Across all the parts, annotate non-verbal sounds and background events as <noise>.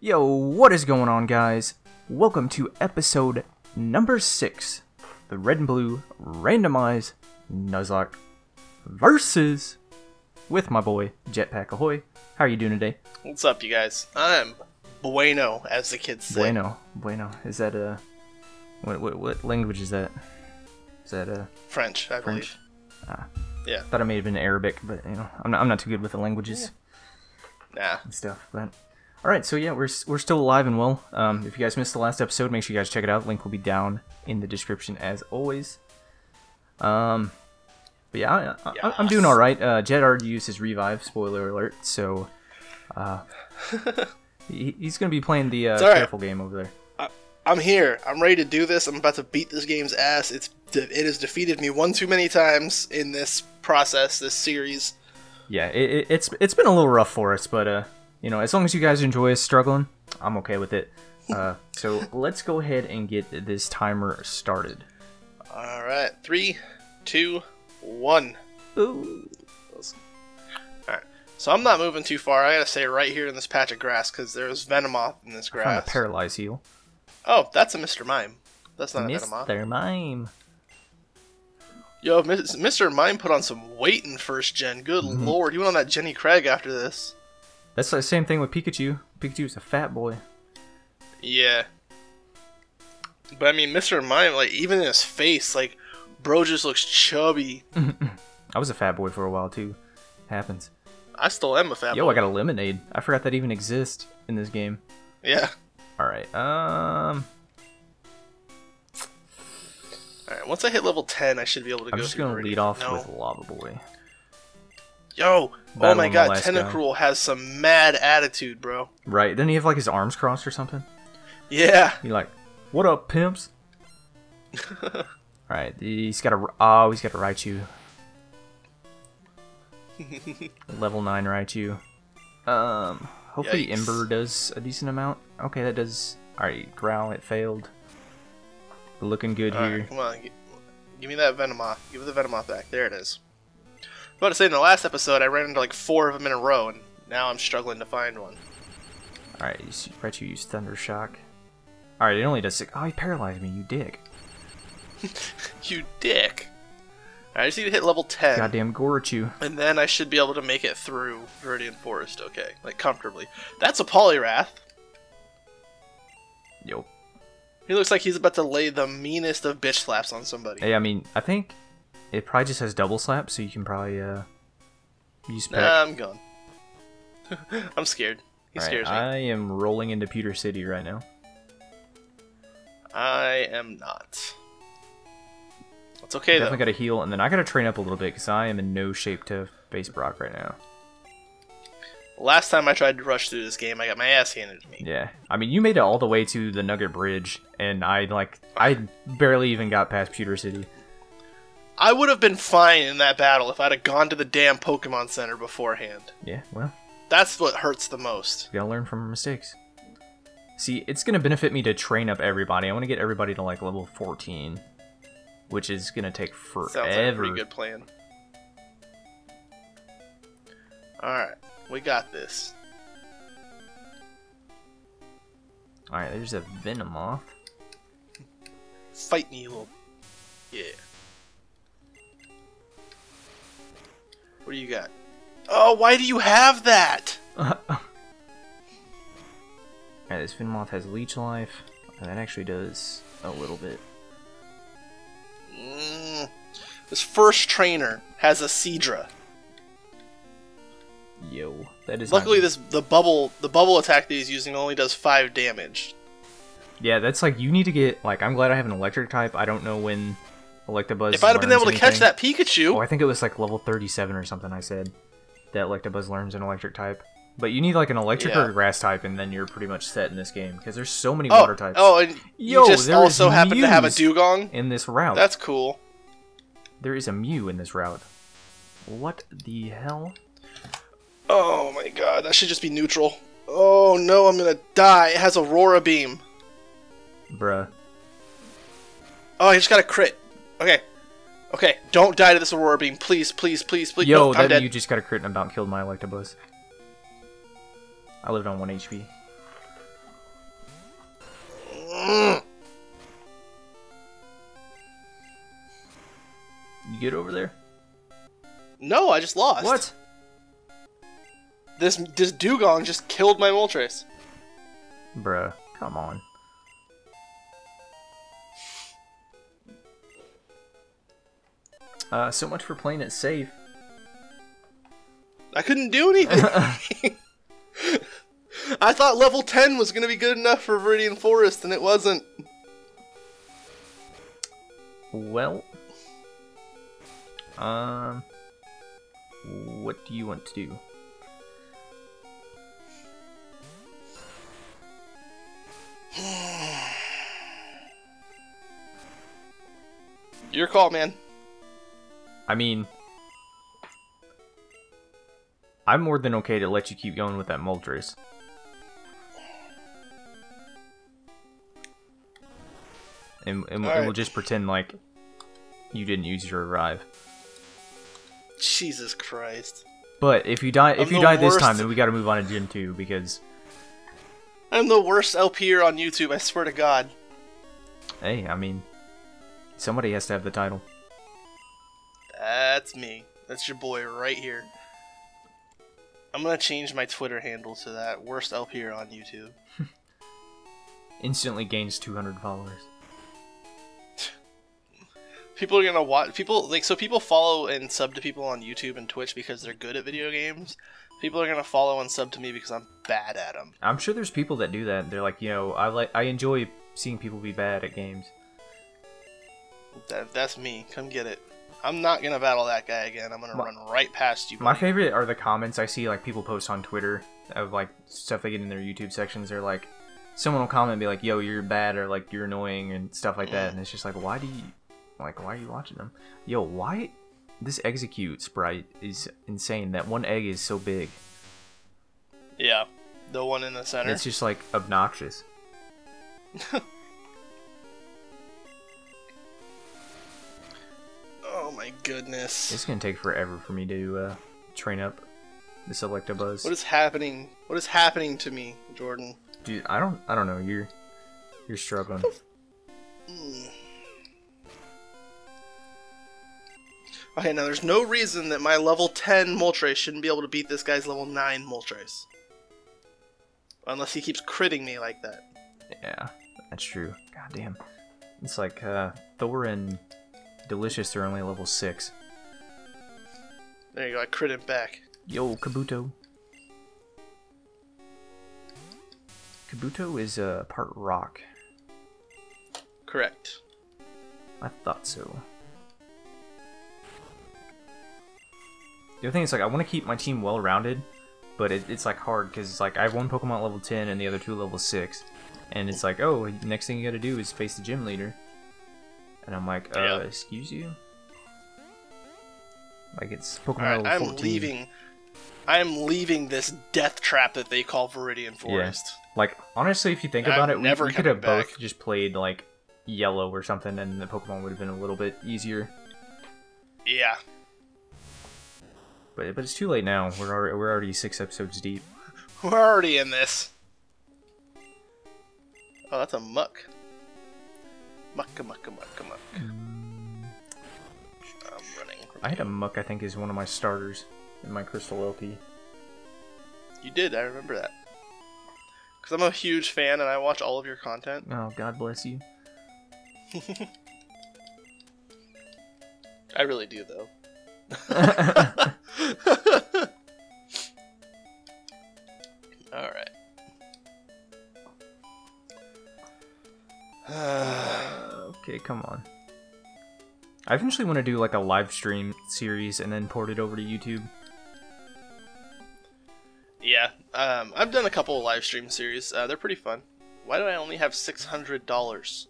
Yo, what is going on, guys? Welcome to episode number six, the Red and Blue Randomize Nuzlocke versus with my boy Jetpack Ahoy. How are you doing today? What's up, you guys? I'm bueno, as the kids say. Bueno, bueno. Is that a what? What, what language is that? Is that a French, I French? believe. Ah. Yeah. Thought it may have been Arabic, but you know, I'm not, I'm not too good with the languages. Nah. and stuff. But all right, so yeah, we're we're still alive and well. Um, if you guys missed the last episode, make sure you guys check it out. Link will be down in the description as always. Um, but yeah, I, I, I'm doing all right. Uh, Jet already used his revive. Spoiler alert. So, uh, <laughs> he, he's gonna be playing the uh, right. careful game over there. I'm here. I'm ready to do this. I'm about to beat this game's ass. It's it has defeated me one too many times in this process, this series. Yeah, it, it, it's it's been a little rough for us, but uh, you know, as long as you guys enjoy us struggling, I'm okay with it. <laughs> Uh, so let's go ahead and get this timer started. All right, three, two, one. Ooh. All right. So I'm not moving too far. I gotta stay right here in this patch of grass because there's Venomoth in this Found a grass. paralyze heal. oh, that's a Mr. Mime. That's not a Venomoth. Mr. Mime. Yo, Mr. Mime put on some weight in first gen. Good Mm-hmm. lord, he went on that Jenny Craig after this. That's the same thing with Pikachu. Pikachu's a fat boy. Yeah. But I mean, Mr. Mime, like, even in his face, like, bro just looks chubby. <laughs> I was a fat boy for a while too. Happens. I still am a fat boy. Yo, boy. I got a lemonade. I forgot that even exists in this game. Yeah. All right. Um, Alright, once I hit level 10, I should be able to I'm go just gonna lead off no. with Lava Boy. Yo! Oh my god, guy. Tentacruel has some mad attitude, bro. Right. Didn't he have like his arms crossed or something? Yeah. He like, what up, pimps? All <laughs> right. He's got a. Oh, he's got a Raichu. Level nine Raichu. Um. Hopefully Yikes. Ember does a decent amount. Okay, that does. All right, Growl. It failed. Looking good here. Alright, come on. gi- Give me that Venomoth. Give me the Venomoth back. There it is. I was about to say, in the last episode, I ran into like four of them in a row, and now I'm struggling to find one. All right, you used Thunder Shock. All right, it only does six. Oh, he paralyzed me. You dick. <laughs> You dick! Alright, I just need to hit level 10. Goddamn Gorachu. And then I should be able to make it through Viridian Forest, okay. Like, comfortably. That's a Poliwrath. Yo. He looks like he's about to lay the meanest of bitch slaps on somebody. Hey, I mean, I think it probably just has double slap, so you can probably uh use peck. Nah, I'm gone. <laughs> I'm scared. He scares me. I am rolling into Pewter City right now. I am not. It's okay, though. Definitely got to heal, and then I got to train up a little bit because I am in no shape to face Brock right now. Last time I tried to rush through this game, I got my ass handed to me. Yeah, I mean, you made it all the way to the Nugget Bridge, and I like I barely even got past Pewter City. I would have been fine in that battle if I'd have gone to the damn Pokemon Center beforehand. Yeah, well, That's what hurts the most. we gotta learn from our mistakes. See, it's gonna benefit me to train up everybody. I want to get everybody to like level 14, which is gonna take forever. Sounds like a pretty good plan. Alright, we got this. All right, there's a Venomoth. Fight me, you little. Yeah. What do you got? Oh, why do you have that? <laughs> Alright, this Venomoth has Leech Life. and that actually does a little bit. Mm, this first trainer has a Seadra. Yo, that is. Luckily, this the bubble the bubble attack that he's using only does five damage. Yeah, that's like you need to get like. I'm glad I have an electric type. I don't know when Electabuzz. if I'd have been able to catch that Pikachu, Oh, I think it was like level 37 or something. I said that Electabuzz learns an electric type. But you need like an electric or Yeah. a grass type, and then you're pretty much set in this game because there's so many oh, water types oh, and Yo, you just also happen to have a. Dewgong. in this route. That's cool. There is a Mew in this route. What the hell? Oh my god, that should just be neutral. Oh no, I'm gonna die. It has Aurora Beam. Bruh. Oh, I just got a crit. Okay. Okay, don't die to this Aurora Beam. Please, please, please, please. Yo, no, I'm dead. Mew just got a crit and about killed my Electabuzz. I lived on 1 HP. Mm. You get over there? No, I just lost. What? This this Dewgong just killed my Moltres. Bruh, come on. Uh, so much for playing it safe. I couldn't do anything. <laughs> I thought level 10 was going to be good enough for Viridian Forest, and it wasn't. Well, um, what do you want to do? <sighs> Your call, man. I mean, I'm more than okay to let you keep going with that Moltres. And, and, and we'll just pretend like you didn't use your revive. Jesus Christ. But if you die, if I'm you die this time, then we got to move on to Gen two because I'm the worst LPer on YouTube, I swear to God. hey, I mean, somebody has to have the title. That's me. That's your boy right here. I'm gonna change my Twitter handle to that worst LPer on YouTube. <laughs> Instantly gains 200 followers. People are gonna watch people like so people follow and sub to people on YouTube and Twitch because they're good at video games. People are gonna follow and sub to me because I'm bad at them. I'm sure there's people that do that. They're like, you know, I like, I enjoy seeing people be bad at games. That, that's me. Come get it. I'm not gonna battle that guy again. I'm gonna My- run right past you. My favorite are the comments I see like people post on Twitter of like stuff they get in their YouTube sections. They're like, someone will comment and be like, "Yo, you're bad" or like "You're annoying" and stuff like that. Mm. And it's just like, why do you like? Why are you watching them? Yo, why this Exeggcute sprite is insane. That one egg is so big. Yeah, the one in the center. It's just like obnoxious. <laughs> goodness. It's gonna take forever for me to uh, train up the Selectabuzz. What is happening? What is happening to me, Jordan? Dude, I don't, I don't know. You're, you're struggling. <laughs> Okay, now there's no reason that my level 10 Moltres shouldn't be able to beat this guy's level 9 Moltres. Unless he keeps critting me like that. Yeah, that's true. God damn. It's like uh, Thor and Delicious they're only level six. There you go, I crit him back. Yo, Kabuto. Kabuto is uh, part rock. Correct. I thought so. The other thing is like I want to keep my team well rounded, but it, it's like hard because it's like I have one Pokemon level ten and the other two level six, and it's like oh next thing you got to do is face the gym leader, and I'm like uh Yeah. excuse you. Like it's Pokemon Alright, level I'm 14. leaving. I'm leaving this death trap that they call Viridian Forest. Like honestly, if you think I'm about it, we, never we could have both just played like yellow or something, and the Pokemon would have been a little bit easier. Yeah. But but it's too late now. We're already, we're already six episodes deep. We're already in this. Oh, that's a muck. Mucka mucka mucka muck. I'm running. I had a muck. I think is one of my starters in my Crystal LP. You did, I remember that. Because I'm a huge fan and I watch all of your content. Oh, God bless you. <laughs> I really do, though. <laughs> <laughs> come on. I eventually want to do like a live stream series and then port it over to YouTube. yeah, um, I've done a couple of live stream series. Uh, they're pretty fun. Why do I only have $600?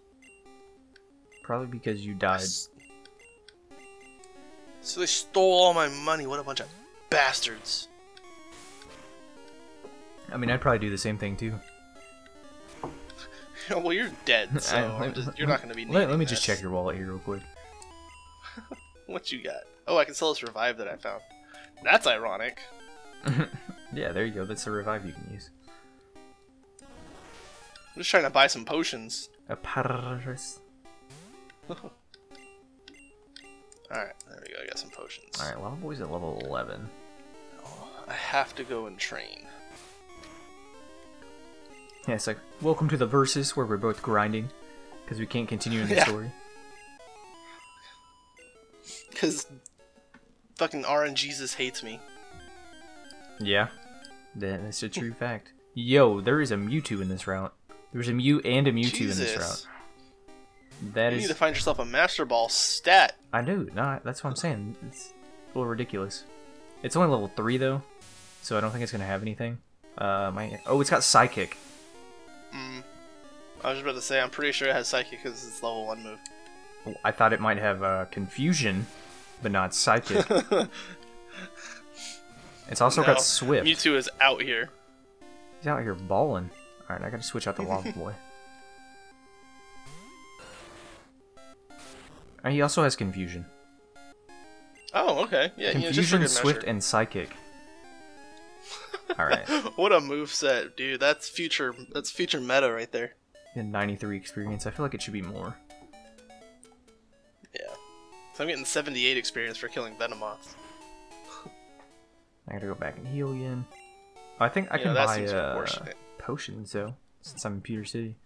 Probably because you died. So they stole all my money. What a bunch of bastards. I mean, I'd probably do the same thing too. <laughs> well, you're dead, <laughs> so I- I'm just- you're not going to be Let, let me just check your wallet here real quick. <laughs> What you got? Oh, I can sell this revive that I found. That's ironic. yeah, there you go. That's a revive you can use. I'm just trying to buy some potions. A Paris. Alright, there we go. I got some potions. Alright, Lava Boy's at level 11. I have to go and train. Yeah, it's like, welcome to the verses where we're both grinding. Because we can't continue in the Yeah. story. <laughs> Because fucking RNGesus hates me. Yeah. That's a true fact. Yo, there is a Mewtwo in this route. There's a Mew and a Mewtwo in this route. That You is. need to find yourself a Master Ball stat. I do. No, that's what I'm saying. It's a little ridiculous. It's only level three though, so I don't think it's gonna have anything. Uh, my oh, it's got Psychic. Mm. I was about to say, I'm pretty sure it has Psychic because it's level 1 move. I thought it might have uh, Confusion, but not Psychic. <laughs> it's also No, got Swift. Mewtwo is out here. He's out here balling. All right, I gotta switch out the Lava <laughs> Boy. He also has Confusion. Oh, okay. Yeah, Confusion, Swift, measure. and Psychic. <laughs> All right, what a move set, dude. That's future. That's future meta right there. and 93 experience. I feel like it should be more. Yeah. So I'm getting 78 experience for killing Venomoths. I gotta go back and heal again. I think I You can know, buy uh, proportionate. potions though, since I'm in Pewter City.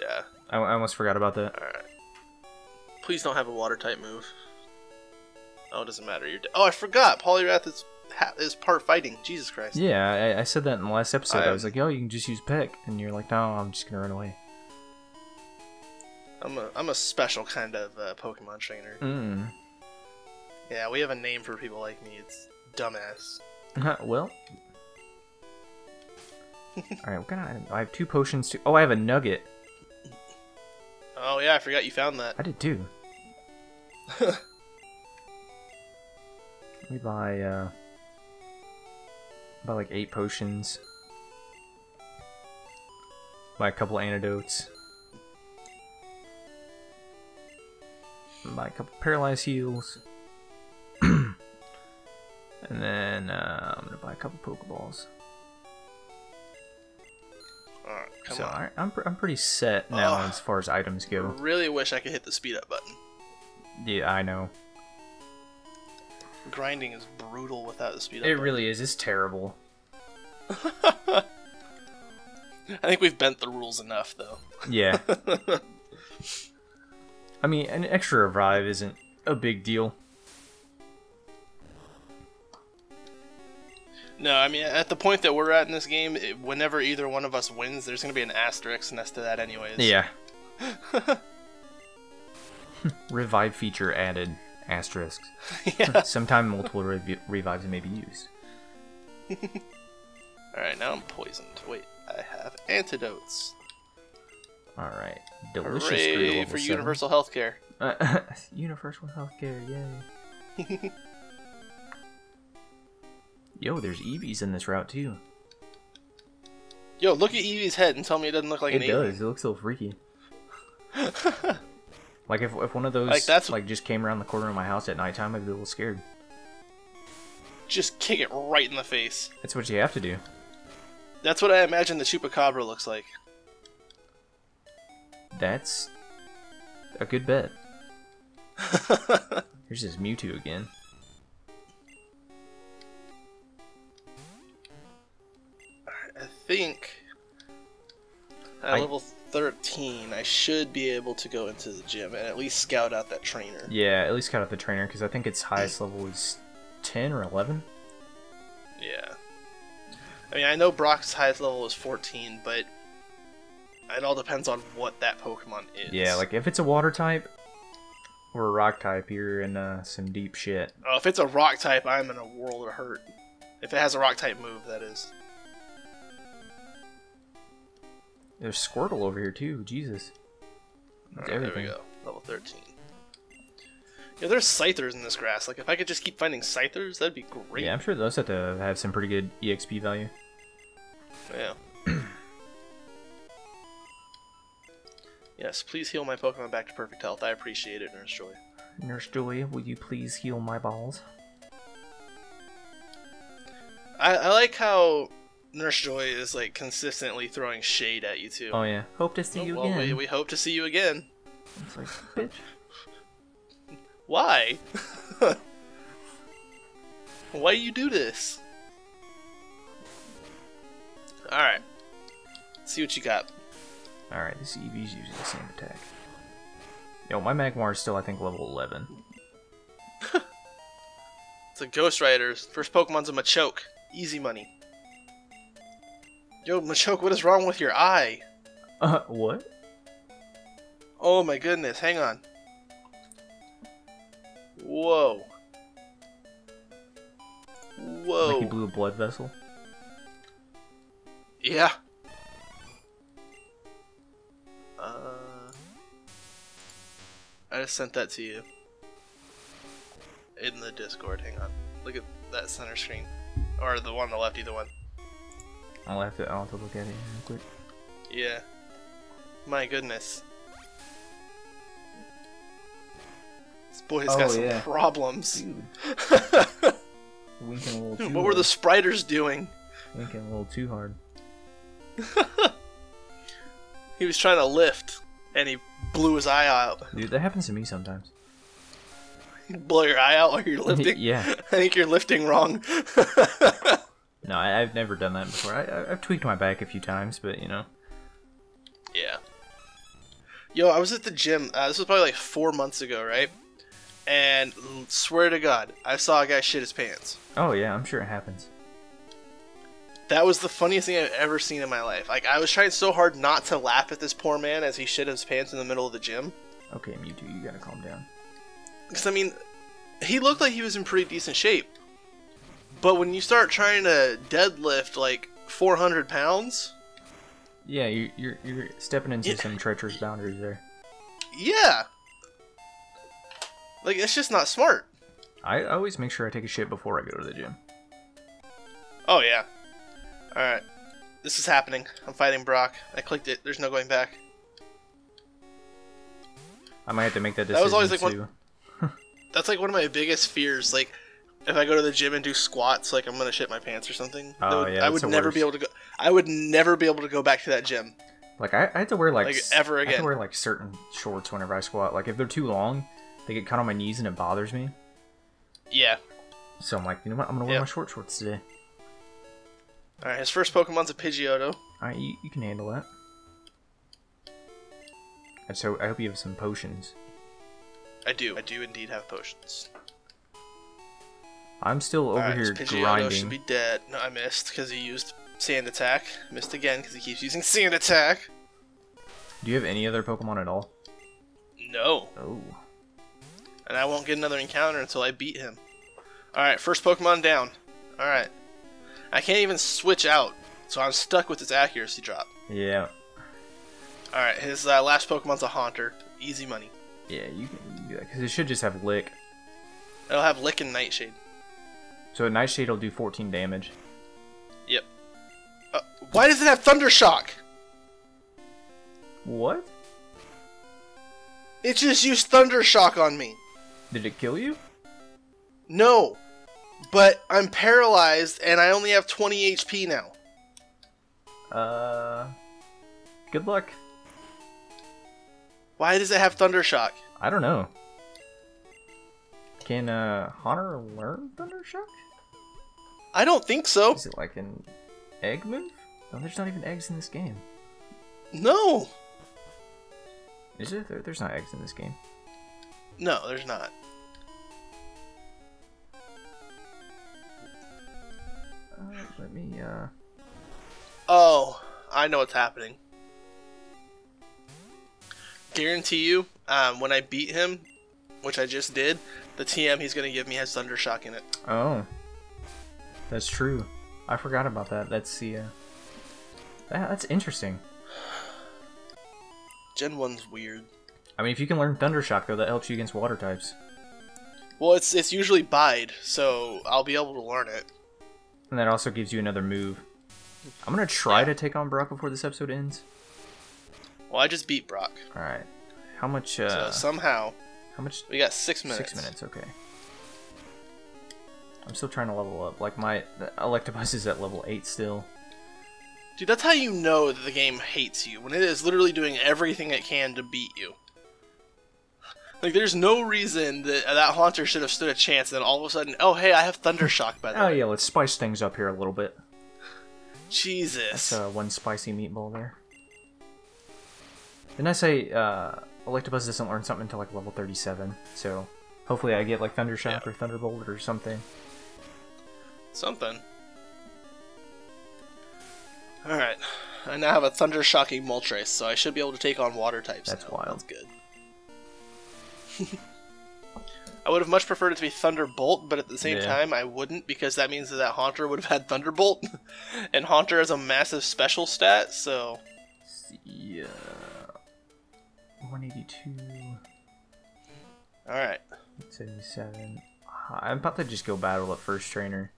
Yeah. I, I almost forgot about that. All right. Please don't have a water type move. Oh, it doesn't matter. You're de- oh, I forgot. Poliwrath is is part fighting. Jesus Christ. Yeah, I, I said that in the last episode. I, I- was like, "Yo, you can just use pick," and you're like, "No, I'm just gonna run away." I'm a I'm a special kind of uh, Pokemon trainer. Mm. Yeah, we have a name for people like me. It's dumbass. well. All right, what kind of? I have two potions too. Oh, I have a nugget. Oh yeah, I forgot you found that. I did too. <laughs> Let me buy uh buy like eight potions. Buy a couple antidotes. Buy a couple paralyzed heals. <clears throat> and then uh, I'm gonna buy a couple Pokeballs. Alright, come so on. I, I'm, pr- I'm pretty set now as far as items go. I really wish I could hit the speed up button. Yeah, I know. Grinding is brutal without the speed up. It button. really is. It's terrible. <laughs> I think we've bent the rules enough, though. Yeah. <laughs> I mean, an extra revive isn't a big deal. No, I mean at the point that we're at in this game, it, whenever either one of us wins, there's gonna be an asterisk next to that, anyways. Yeah. <laughs> revive feature added. Asterisks. <laughs> yeah. <laughs> Sometime multiple rev- revives may be used. <laughs> All right, now I'm poisoned. Wait, I have antidotes. All right. Delicious Hooray for seven. universal healthcare. Uh, universal healthcare, yay. Yo, there's Eevees in this route too. Yo, look at Eevee's head and tell me it doesn't look like it an does. alien. It looks so freaky. Like if, if one of those Like, that's- like just came around the corner of my house at nighttime, I'd be a little scared. Just kick it right in the face. That's what you have to do. That's what I imagine the chupacabra looks like. That's a good bet. <laughs> Here's this Mewtwo again. I think at I- level 13, I should be able to go into the gym and at least scout out that trainer. Yeah, at least cut out the trainer because I think its highest level is ten or eleven. Yeah. I mean, I know Brock's highest level is 14, but it all depends on what that Pokemon is. Yeah, like if it's a water type or a rock type, you're in uh, some deep shit. Oh, if it's a rock type, I'm in a world of hurt. If it has a rock type move, that is. There's Squirtle over here too. Jesus. It's Alright, there we go. Level 13. Yeah, there's Scythers in this grass. Like, if I could just keep finding Scythers, that'd be great. Yeah, I'm sure those have to have some pretty good EXP value. Yeah. <clears throat> yes, please heal my Pokemon back to perfect health. I appreciate it, Nurse Joy. Nurse Joy, will you please heal my balls? I, I like how Nurse Joy is like consistently throwing shade at you too. Oh yeah. Hope to see Oh, you well, again. we, we hope to see you again. It's like, <laughs> bitch. Why? <laughs> Why do you do this? Alright. See what you got. Alright, this Eevee's using the same attack. Yo, my Magmar is still, I think, level 11. <laughs> It's a Ghost Riders. First Pokemon's a Machoke. Easy money. Yo, Machoke, what is wrong with your eye? Uh, what? Oh my goodness, hang on. Whoa. Whoa. Like he blew a blood vessel? Yeah. Uh, I just sent that to you in the Discord. Hang on. Look at that center screen, or the one on the left. Either one. I'll have to, I'll have to look at it real quick. Yeah. My goodness. This boy's Oh, got some yeah. problems. Dude, winking a little too what were the hard. spiders doing? Winking a little too hard. <laughs> He was trying to lift, and he blew his eye out. Dude, that happens to me sometimes. You blow your eye out while you're <laughs> lifting. yeah. <laughs> I think you're lifting wrong. No, I, I've never done that before. I, I've tweaked my back a few times, but you know. yeah. Yo, I was at the gym. Uh, this was probably like four months ago, right? And swear to God, I saw a guy shit his pants. Oh yeah, I'm sure it happens. That was the funniest thing I've ever seen in my life. Like I was trying so hard not to laugh at this poor man as he shit his pants in the middle of the gym. Okay, Mewtwo, you gotta calm down. Because I mean, he looked like he was in pretty decent shape. But when you start trying to deadlift like 400 pounds, Yeah, you, you're you're stepping into Yeah. some treacherous boundaries there. yeah, like it's just not smart. I always make sure I take a shit before I go to the gym. Oh yeah. All right, this is happening. I'm fighting Brock. I clicked it. There's no going back. I might have to make that decision That was always, like, one- <laughs> That's like one of my biggest fears. Like, if I go to the gym and do squats, like I'm gonna shit my pants or something. Oh, would- yeah, I would never worst. be able to go. I would never be able to go back to that gym. Like I, I had to wear like, Like, ever I have again. to wear like certain shorts whenever I squat. Like if they're too long, they get caught on my knees and it bothers me. Yeah. So I'm like, you know what? I'm gonna wear Yep. my short shorts today. All right. His first Pokemon's a Pidgeotto. All right, you, you can handle that. And so I hope you have some potions. I do. I do indeed have potions. I'm still over Alright, here Pidgeotto grinding. should be dead. No, I missed because he used Sand Attack. Missed again because he keeps using <laughs> Sand Attack. Do you have any other Pokemon at all? No. Oh, And I won't get another encounter until I beat him. Alright, first Pokemon down. Alright. I can't even switch out, so I'm stuck with this accuracy drop. yeah, Alright, his uh, last Pokemon's a Haunter. Easy money. yeah. You can, you can do that because it should just have Lick. It'll have Lick and Nightshade. So a Nightshade will do 14 damage. Yep. Uh, why does it have Thunder Shock? What? It just used Thunder Shock on me. Did it kill you? No. But I'm paralyzed and I only have 20 HP now. Uh, good luck. Why does it have Thunder Shock? I don't know. Can uh Haunter learn Thunder Shock? I don't think so. Is it like an egg move? No, there's not even eggs in this game. No. Is it? There, there's not eggs in this game. No, there's not. Uh, let me uh. Oh, I know what's happening. Guarantee you, um, when I beat him, which I just did, the TM he's gonna give me has Thunder Shock in it. Oh, that's true. I forgot about that. That's the. Uh... That, that's interesting. Gen 1's weird. I mean, if you can learn Thunder Shock though, that helps you against water types. Well, it's it's usually Bide, so I'll be able to learn it. And that also gives you another move. I'm gonna try Yeah. to take on Brock before this episode ends. Well, I just beat Brock, Alright. How much, so uh. somehow how much? we got six minutes. Six minutes, okay. I'm still trying to level up. Like, my Electabuzz is at level 8 still. Dude, that's how you know that the game hates you, when it is literally doing everything it can to beat you. Like, there's no reason that that Haunter should have stood a chance, and then all of a sudden, oh, hey, I have Thunder Shock, by the Oh way. yeah, let's spice things up here a little bit. Jesus. That's uh, one spicy meatball there. Didn't I say uh, Electabuzz doesn't learn something until like level 37? So hopefully I get like Thunder Shock Yeah. or Thunderbolt or something. Something. Alright. I now have a Thunder Shocking Moltres, so I should be able to take on water types. That's now. wild. That's good. <laughs> I would have much preferred it to be Thunderbolt, but at the same Yeah. time, I wouldn't because that means that that Haunter would have had Thunderbolt, <laughs> and Haunter has a massive special stat. So Yeah. 182, all right, 77. I'm about to just go battle the first trainer.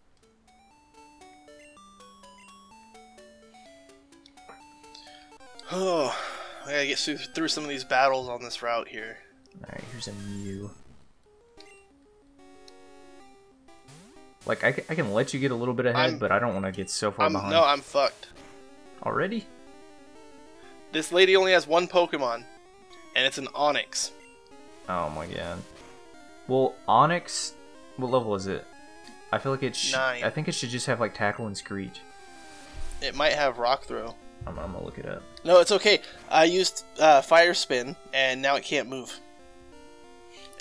Oh, I gotta get through, through some of these battles on this route here. Alright, here's a Mew. Like, I, I can let you get a little bit ahead, I'm- but I don't want to get so far I'm behind. no, I'm fucked. Already? This lady only has one Pokemon, and it's an Onix. Oh my god. Well, Onix, what level is it? I feel like it should. Nine. I think it should just have like Tackle and Screech. It might have Rock Throw. I'm, I'm gonna look it up. No, it's okay. I used uh, Fire Spin, and now it can't move.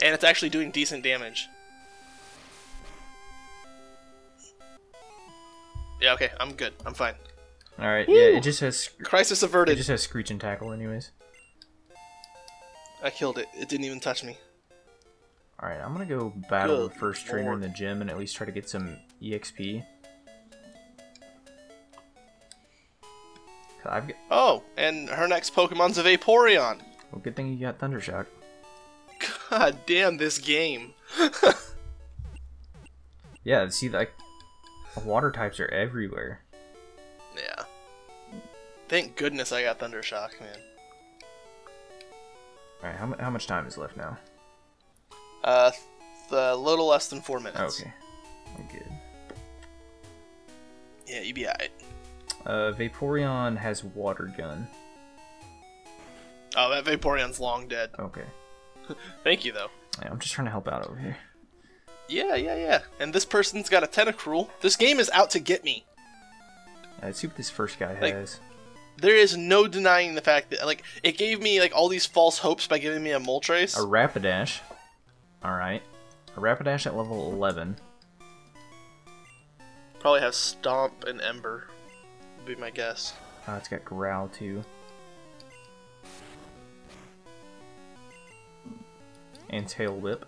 And it's actually doing decent damage. Yeah, okay, I'm good. I'm fine. Alright, yeah, it just has. Crisis averted. It just has Screech and Tackle, anyways. I killed it. It didn't even touch me. Alright, I'm gonna go battle Good the first trainer in the gym and at least try to get some EXP. I've got, Oh, and her next Pokemon's a Vaporeon. well, good thing you got Thunder Shock. God damn this game. <laughs> Yeah, see, like, water types are everywhere. Yeah. Thank goodness I got Thunder Shock, man. Alright, how, how much time is left now? Uh, th- a little less than four minutes. Okay, I'm good. Yeah, you be alright. Uh, Vaporeon has Water Gun. Oh, that Vaporeon's long dead. Okay. <laughs> Thank you, though. Yeah, I'm just trying to help out over here. Yeah, yeah, yeah. And this person's got a Tentacruel. This game is out to get me. Let's see what this first guy Like- has. There is no denying the fact that, like, it gave me, like, all these false hopes by giving me a Moltres. A Rapidash. Alright. A Rapidash at level 11. Probably have Stomp and Ember, would be my guess. Uh, it's got Growl too. And Tail Whip.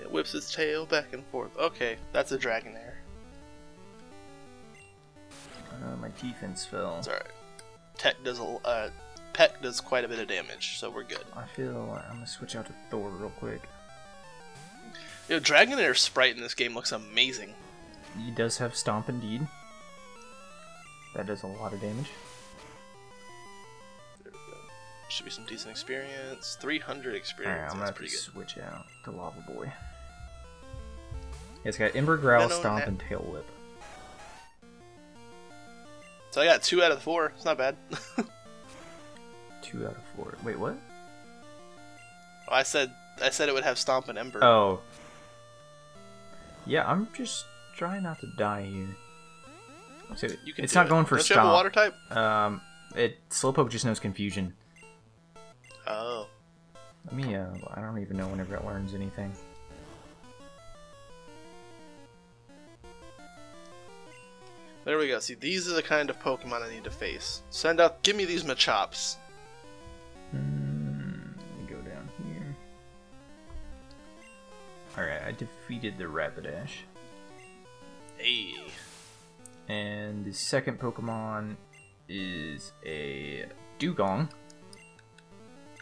It whips its tail back and forth. Okay, that's a Dragonair. Uh, my defense fell. It's alright. Tech does a, uh, Peck does quite a bit of damage, so we're good. I feel like I'm gonna switch out to Thor real quick. Yo, Dragonair sprite in this game looks amazing. He does have Stomp indeed. That does a lot of damage. There we go. Should be some decent experience. 300 experience. Alright, I'm gonna have to pretty switch out to Lava Boy. It's got Ember Growl, Venom Stomp, eh. and Tail Whip. So I got two out of four. It's not bad. <laughs> Two out of four. Wait, what? Oh, I said I said it would have Stomp and Ember. Oh. Yeah, I'm just trying not to die here. So you can it's not it. going for Don't a water type? Um, it Slowpoke just knows confusion. Oh. Let me. Uh, I don't even know whenever it learns anything. There we go. See, these are the kind of Pokemon I need to face. Send out. Give me these Machops. Let me go down here. All right, I defeated the Rapidash, Hey. And the second Pokemon is a Dewgong.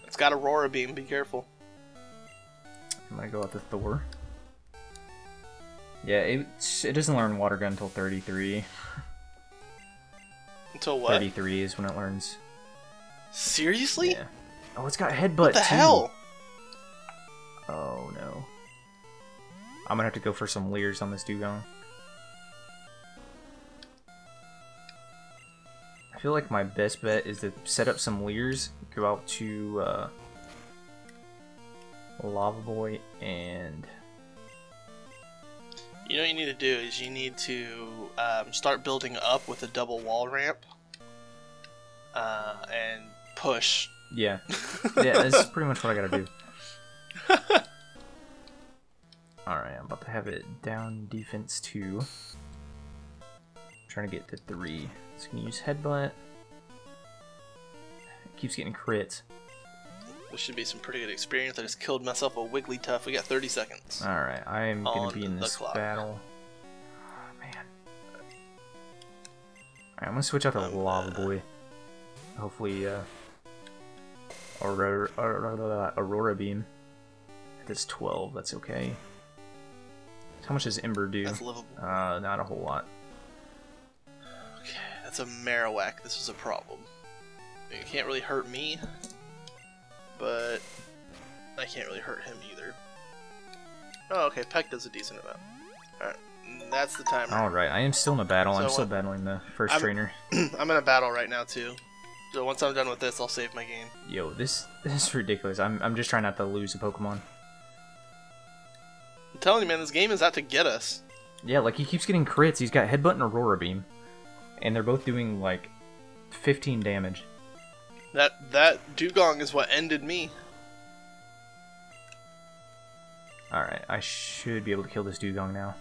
It's got Aurora Beam. Be careful. I'm gonna go out to Thor. Yeah, it, it doesn't learn Water Gun until 33. <laughs> Until what? 33 is when it learns. Seriously? Yeah. Oh, it's got Headbutt What the too. hell? Oh no. I'm gonna have to go for some Leers on this Dewgong. I feel like my best bet is to set up some leers, go out to uh, Lava Boy, and You know what you need to do is you need to um, start building up with a double wall ramp, uh, and push. yeah, <laughs> yeah, that's pretty much what I gotta do. <laughs> Alright, I'm about to have it down defense 2. Trying to get to 3. Just gonna use Headbutt. It keeps getting crits. This should be some pretty good experience. I just killed myself a Wigglytuff. We got 30 seconds. Alright, I am gonna be in this clock. battle. Oh, man. Alright, I'm gonna switch out to Um, Lava uh, Boy. Hopefully, uh. Aurora, Aurora, Aurora Beam. That's 12, that's okay. How much does Ember do? That's livable. Uh, not a whole lot. That's a Marowak. This is a problem. It can't really hurt me, but I can't really hurt him either. Oh, okay, Peck does a decent amount. Alright, that's the timer. Alright, I am still in a battle. I'm still battling the 1st I'm- trainer. <clears throat> I'm in a battle right now, too. So once I'm done with this, I'll save my game. Yo, this, this is ridiculous. I'm, I'm just trying not to lose a Pokemon. I'm telling you, man, this game is out to get us. Yeah, like he keeps getting crits. He's got Headbutt and Aurora Beam. And they're both doing like 15 damage. That that Dewgong is what ended me. Alright, I should be able to kill this Dewgong now.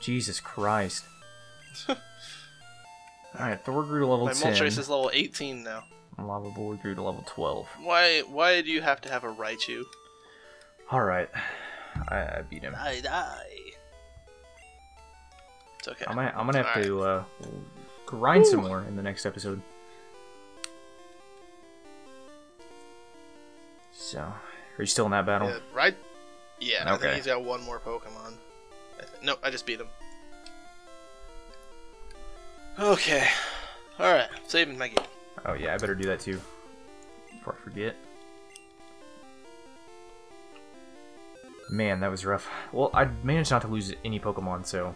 Jesus Christ. <laughs> Alright, Thor grew to level My 10. Moltres is level 18 now. Lava Boy grew to level 12. Why why do you have to have a Raichu? Alright, I, I beat him. Die die. It's okay. I'm gonna, I'm gonna have Alright. to uh, grind some more in the next episode. So, are you still in that battle? Yeah, right? Yeah, I Okay. think he's got one more Pokemon. I th- nope, I just beat him. Okay. Alright, saving my game. Oh yeah, I better do that too. Before I forget. Man, that was rough. Well, I managed not to lose any Pokemon, so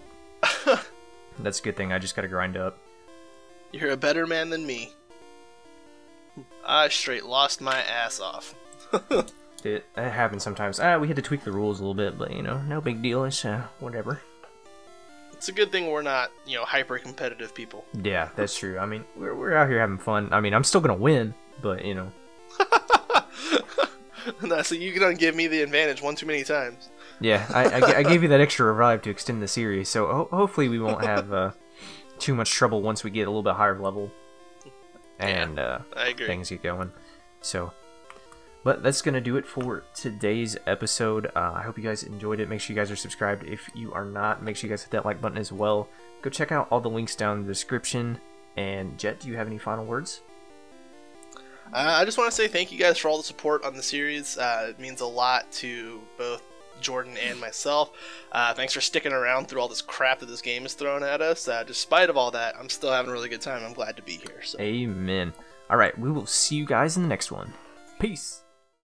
<laughs> that's a good thing. I just gotta grind up. You're a better man than me. I straight lost my ass off. <laughs> It, it happens sometimes. Ah, we had to tweak the rules a little bit, but you know, no big deal. It's uh, whatever. It's a good thing we're not, you know, hyper competitive people. Yeah, that's true. I mean, we're, we're out here having fun. I mean, I'm still gonna win, but you know, <laughs> no, so you can give me the advantage one too many times. Yeah, I, I, I gave you that extra revive to extend the series, so ho- hopefully we won't have uh, too much trouble once we get a little bit higher level and uh, I agree. things get going. So, but that's gonna do it for today's episode. Uh, I hope you guys enjoyed it. Make sure you guys are subscribed. If you are not, make sure you guys hit that like button as well. Go check out all the links down in the description. And Jet, do you have any final words? Uh, I just want to say thank you guys for all the support on the series. Uh, it means a lot to both Jordan and myself. Uh, thanks for sticking around through all this crap that this game is throwing at us. Uh, despite of all that, I'm still having a really good time. I'm glad to be here. So. Amen. All right, we will see you guys in the next one. Peace.